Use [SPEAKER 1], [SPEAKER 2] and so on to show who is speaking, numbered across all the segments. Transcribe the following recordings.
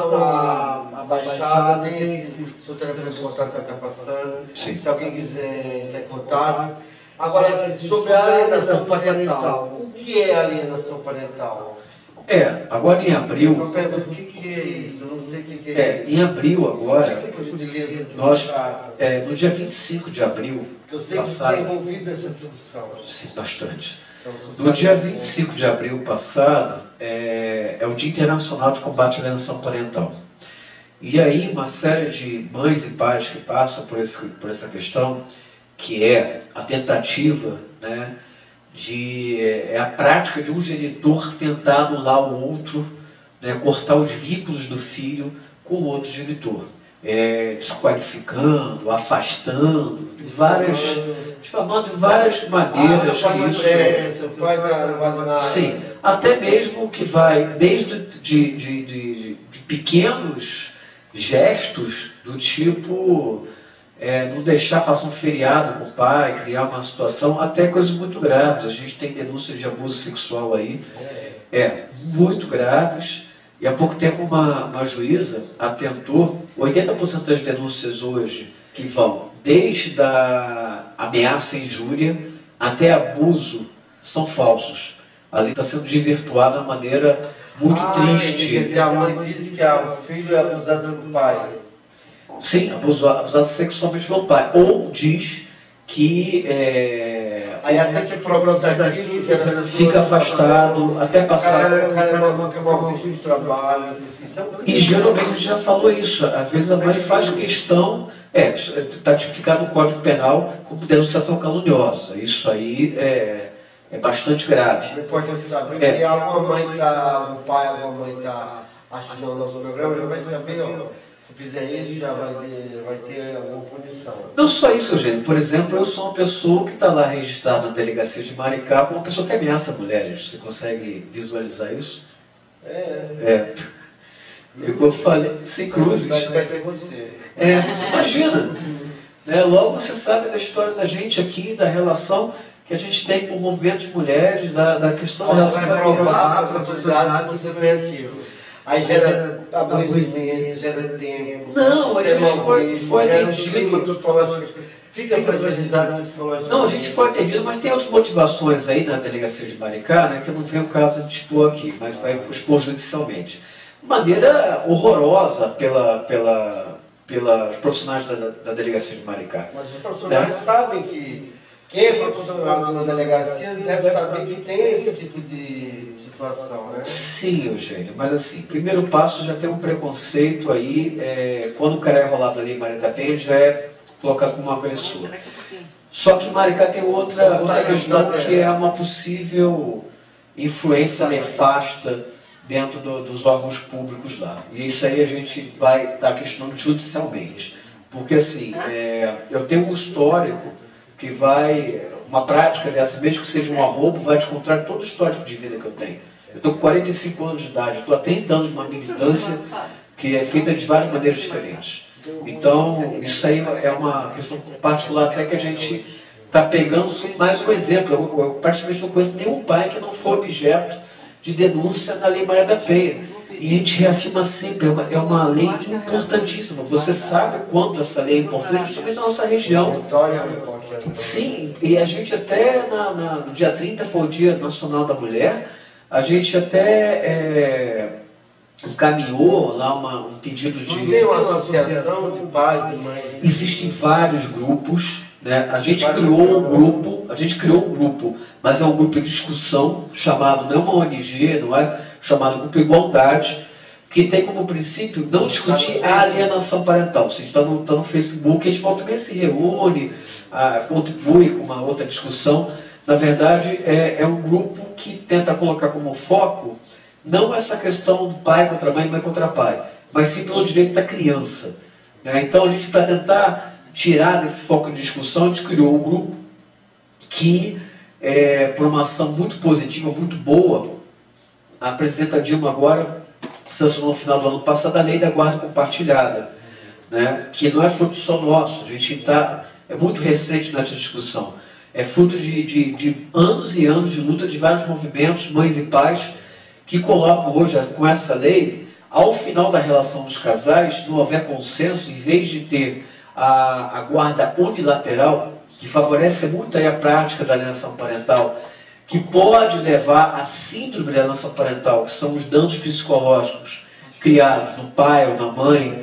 [SPEAKER 1] relação à, à baixada, tem esse seu telefone de contato que está passando.
[SPEAKER 2] Sim.
[SPEAKER 1] Se alguém quiser entrar em contato. Agora, sobre a alienação parental. O que é alienação parental?
[SPEAKER 2] É, agora em abril.
[SPEAKER 1] Só pergunta o que, que é isso, eu não sei o que, que é,
[SPEAKER 2] É,
[SPEAKER 1] isso.
[SPEAKER 2] em abril agora,
[SPEAKER 1] do
[SPEAKER 2] nós, é, no dia 25 de abril,
[SPEAKER 1] eu sei que você está
[SPEAKER 2] passado,
[SPEAKER 1] envolvido nessa discussão.
[SPEAKER 2] sim, bastante. No dia
[SPEAKER 1] um pouco.
[SPEAKER 2] 25 de abril passado, é, é o Dia Internacional de Combate à Alienação Parental. E aí, uma série de mães e pais que passam por, esse, por essa questão, que é a tentativa né, de. é a prática de um genitor tentar anular o outro, né, cortar os vínculos do filho com o outro genitor. É, desqualificando, afastando, várias, difamando de várias
[SPEAKER 1] Ah,
[SPEAKER 2] maneiras
[SPEAKER 1] pai
[SPEAKER 2] que isso.
[SPEAKER 1] seu pai nada.
[SPEAKER 2] Sim, até mesmo que vai desde de, de, de, de pequenos gestos do tipo é, não deixar passar um feriado com o pai, criar uma situação, até coisas muito graves. A gente tem denúncias de abuso sexual aí, é, muito graves. E há pouco tempo uma, uma juíza atentou, 80% das denúncias hoje que vão desde a ameaça e injúria até abuso são falsos. Ali está sendo desvirtuado de uma maneira muito
[SPEAKER 1] Ah,
[SPEAKER 2] triste.
[SPEAKER 1] Quer dizer, a mãe diz que a- o filho é abusado pelo pai.
[SPEAKER 2] Sim, abusado, abusado sexualmente pelo pai. Ou diz que é,
[SPEAKER 1] Aí até que prova daquilo,
[SPEAKER 2] fica afastado até passar.
[SPEAKER 1] cara, o cara é mal, fica mal visto de trabalho. É.
[SPEAKER 2] E geralmente a gente já falou isso. Às vezes a mãe faz questão, é, está tipificado no Código Penal como denunciação caluniosa. Isso aí é, é bastante grave.
[SPEAKER 1] É importante saber
[SPEAKER 2] É.
[SPEAKER 1] que alguma mãe tá, um pai, alguma mãe tá assistindo o nosso programa, já vai saber, ó, se fizer isso, já vai ter, vai ter alguma punição.
[SPEAKER 2] Não só isso, Eugênio. Por exemplo, eu sou uma pessoa que está lá registrada na delegacia de Maricá como uma pessoa que ameaça mulheres. Você consegue visualizar isso?
[SPEAKER 1] É,
[SPEAKER 2] É. Eu, como eu falei, sem cruzes.
[SPEAKER 1] vai, vai ter você.
[SPEAKER 2] É, você imagina. Né? Logo você sabe da história da gente aqui, da relação que a gente tem com o movimento de mulheres, da, da questão da
[SPEAKER 1] Você
[SPEAKER 2] relação
[SPEAKER 1] vai provar para as autoridades que você fez aquilo. Aí gera aborrecimento, gera tempo.
[SPEAKER 2] Não,
[SPEAKER 1] você
[SPEAKER 2] a gente
[SPEAKER 1] é
[SPEAKER 2] foi- foi atendido.
[SPEAKER 1] Fica fragilizado psicologicamente.
[SPEAKER 2] Não, a gente foi atendido, mas tem outras motivações aí na delegacia de Maricá, né, que eu não venho o caso de expor aqui, mas vai expor judicialmente. De maneira horrorosa pela, pela, pelas profissionais da, da delegacia de Maricá.
[SPEAKER 1] Mas os profissionais sabem que quem é profissional na delegacia deve saber que tem esse tipo de situação, né?
[SPEAKER 2] Sim, Eugênio, mas assim, primeiro passo já tem um preconceito aí, é, quando o cara é enrolado ali em Maria da Penha, já é colocado como agressor. Só que Maricá tem outra, outra questão que é uma possível influência nefasta dentro do- dos órgãos públicos lá. E isso aí a gente vai estar questionando judicialmente. Porque assim, é, eu tenho um histórico que vai, uma prática dessa, mesmo que seja um arrobo, vai de contrário todo o histórico de vida que eu tenho. Eu estou com 45 anos de idade, estou há 30 anos numa militância que é feita de várias maneiras diferentes. Então, isso aí é uma questão particular até que a gente está pegando mais um exemplo. Eu, eu praticamente não conheço nenhum pai que não for objeto de denúncia na Lei Maria da Penha. E a gente reafirma sempre, é uma, é uma lei importantíssima. Você sabe quanto essa lei é importante, principalmente na nossa região.
[SPEAKER 1] Vitória é.
[SPEAKER 2] Sim, e a gente até na, na- no dia 30 foi o Dia Nacional da Mulher, a gente até é, encaminhou lá uma- um pedido
[SPEAKER 1] Não
[SPEAKER 2] de.
[SPEAKER 1] tem uma associação de pais e mães.
[SPEAKER 2] Existem vários grupos, né? A gente criou um grupo, a gente criou um grupo, mas é um grupo de discussão chamado, não é uma ONG, não é chamado Grupo Igualdade, que tem como princípio não discutir a alienação parental. Se está no, tá no Facebook, a gente volta também se reúne, ah, contribui com uma outra discussão. Na verdade, é, é um grupo que tenta colocar como foco não essa questão do pai contra mãe, mãe contra pai, mas sim pelo direito da criança. né? Então, a gente, para tentar tirar desse foco de discussão, a gente criou um grupo que, é, por uma ação muito positiva, muito boa, a presidenta Dilma agora sancionou no final do ano passado a lei da guarda compartilhada, né? que não é fruto só nosso, a gente está, é muito recente nessa discussão, é fruto de, de, de anos e anos de luta de vários movimentos, mães e pais, que colocam hoje, com essa lei, ao final da relação dos casais, não houver consenso, em vez de ter a, a guarda unilateral, que favorece muito a prática da alienação parental, que pode levar a síndrome da alienação parental, que são os danos psicológicos criados no pai ou na mãe,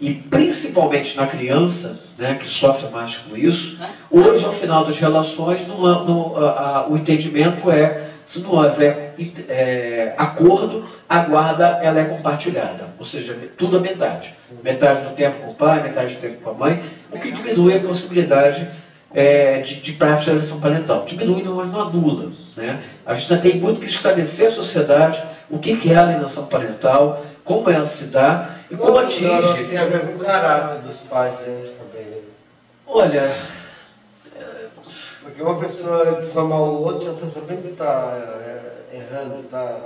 [SPEAKER 2] e principalmente na criança, né, que sofre mais com isso, hoje, ao final das relações, a, a, o entendimento é, se não houver é, acordo, a guarda ela é compartilhada, ou seja, tudo a metade. Metade do tempo com o pai, metade do tempo com a mãe, o que diminui a possibilidade é, de, de prática da eleição parental. Diminui, mas não anula. Né? A gente ainda tem muito que esclarecer a sociedade o que, que é a alienação parental, como ela se dá e como atinge.
[SPEAKER 1] Tem a ver com o caráter dos pais né, também.
[SPEAKER 2] Olha.
[SPEAKER 1] Porque uma pessoa difama o outro já está sabendo que está é, errando, está.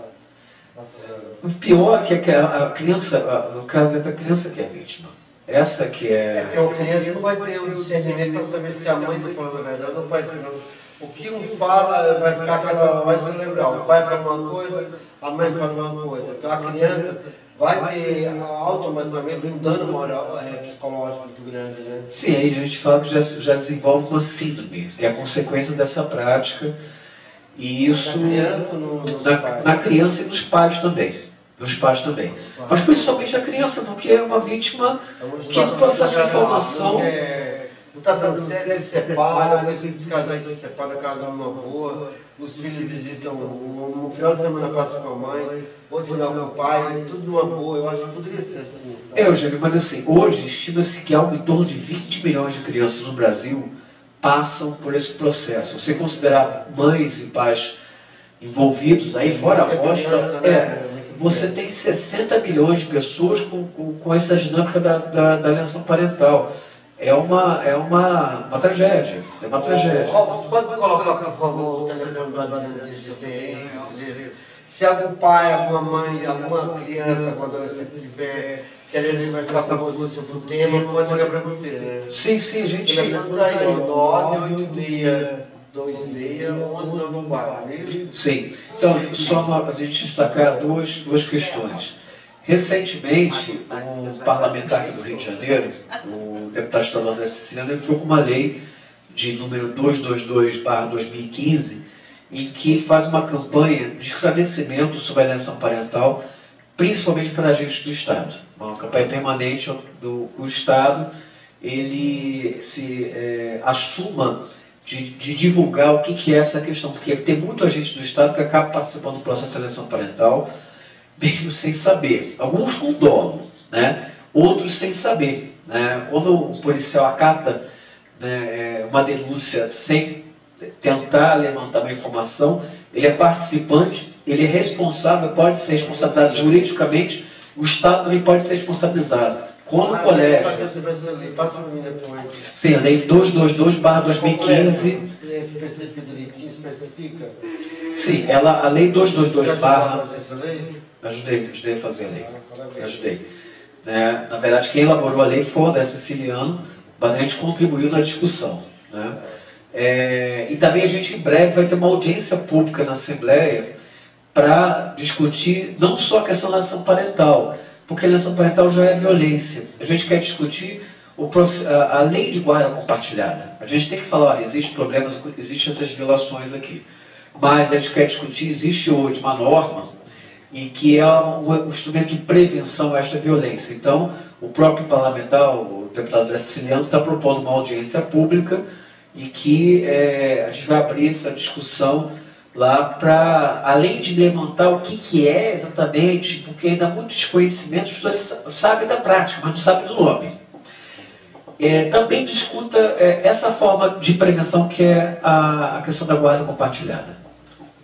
[SPEAKER 2] O pior é que a criança, no caso da criança que é vítima. Essa que é.
[SPEAKER 1] É porque a criança não vai ter o discernimento para saber se a mãe está falando a verdade ou o pai está falando. O que um fala vai ficar aquela. vai se lembrar. O pai fala uma coisa, a mãe fala uma coisa. Então a criança vai ter automaticamente um dano moral, é, psicológico muito grande, né?
[SPEAKER 2] Sim, aí a gente fala que já, já desenvolve uma síndrome, que é a consequência dessa prática. E isso.
[SPEAKER 1] Na criança, no,
[SPEAKER 2] na, na criança e nos pais também dos pais também. Mas principalmente a criança, porque é uma vítima é que não passa a informação.
[SPEAKER 1] Não está dando certo, se separa, depois os casais se separam, cada um numa boa, os filhos visitam, um final de semana passa com a mãe, outro final com o pai, tudo numa boa, eu acho que poderia ser assim. Sabe?
[SPEAKER 2] É, Eugênio, mas assim, hoje estima-se que algo em torno de 20 milhões de crianças no Brasil passam por esse processo. Você considerar mães e pais envolvidos, aí fora a voz, é, é você tem 60 milhões de pessoas com, com, com essa dinâmica da, da, da alienação parental. É uma, é uma, uma tragédia. É uma tragédia.
[SPEAKER 1] você pode colocar, por favor, o telefone do Se algum pai, alguma mãe, alguma criança, algum adolescente tiver querendo conversar com você sobre o tema, pode ligar para você, né?
[SPEAKER 2] Sim, sim, a gente.
[SPEAKER 1] O telefone está aí, 986 261194, é isso?
[SPEAKER 2] Sim. Então, só para a gente destacar duas, duas questões. Recentemente, um parlamentar aqui do Rio de Janeiro, deputado estadual André Siciliano, entrou com uma lei de número 222-2015, em que faz uma campanha de esclarecimento sobre a alienação parental, principalmente para agentes do Estado. Uma campanha permanente do o Estado ele se é, assuma de, de, divulgar o que, que é essa questão, porque tem muito agente do Estado que acaba participando do processo de seleção parental, mesmo sem saber. Alguns com dolo, né? outros sem saber. Né? Quando o policial acata né, é, uma denúncia sem tentar levantar uma informação, ele é participante, ele é responsável, pode ser responsabilizado juridicamente, o Estado também pode ser responsabilizado. Quando o colégio. Sim, a lei 222-2015.
[SPEAKER 1] Especifica direitinho, especifica?
[SPEAKER 2] Sim, ela, a lei 222 barra. Ajudei, ajudei a fazer a lei. Ajudei. É, na verdade, quem elaborou a lei foi o André Siciliano, mas a gente contribuiu na discussão. Né? É, e também a gente em breve vai ter uma audiência pública na Assembleia para discutir não só a questão da ação parental, porque a alienação parental já é violência. A gente quer discutir o, a, a, lei de guarda compartilhada. A gente tem que falar, olha, existem problemas, existem essas violações aqui. Mas a gente quer discutir, existe hoje uma norma e que é um, um instrumento de prevenção a esta violência. Então, o próprio parlamentar, o deputado André Siciliano, está propondo uma audiência pública em que é, a gente vai abrir essa discussão lá para, além de levantar o que, que é exatamente, porque ainda há muito desconhecimento, as pessoas sabem da prática, mas não sabem do nome. É, também discuta é, essa forma de prevenção que é a, a, questão da guarda compartilhada.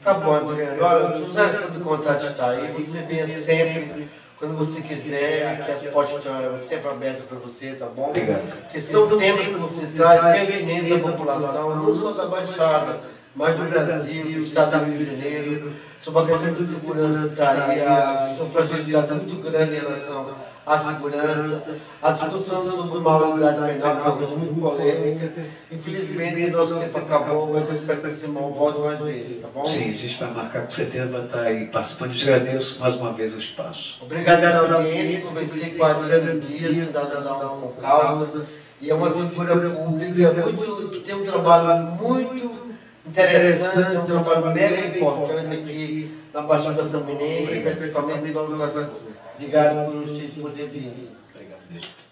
[SPEAKER 1] Tá bom, Adriano. Olha, o José de contato está aí, você venha sempre, quando você quiser, aqui as portas estão sempre abertas para você, tá bom?
[SPEAKER 2] Obrigado.
[SPEAKER 1] Porque são temas que você traz pertinentes à população, não só da Baixada, mas do Brasil, do Estado do Rio de Janeiro. sobre a questão da segurança que está aí, a fragilidade muito grande em relação à segurança, a discussão sobre a moralidade penal, que é uma coisa muito polêmica. Infelizmente, nosso tempo acabou, mas eu espero que esse irmão volte mais vezes, tá bom?
[SPEAKER 2] Sim, a gente vai marcar com certeza, vai estar aí participando. Te agradeço mais uma vez o espaço.
[SPEAKER 1] Obrigado pela audiência, conversei com a Adriana Dias, cidadão com causa, e é uma figura pública muito, que tem um trabalho muito interessante, é um trabalho mega importante aqui na Baixada Fluminense, principalmente na educação. Obrigado por, por ter vindo.
[SPEAKER 2] Obrigado.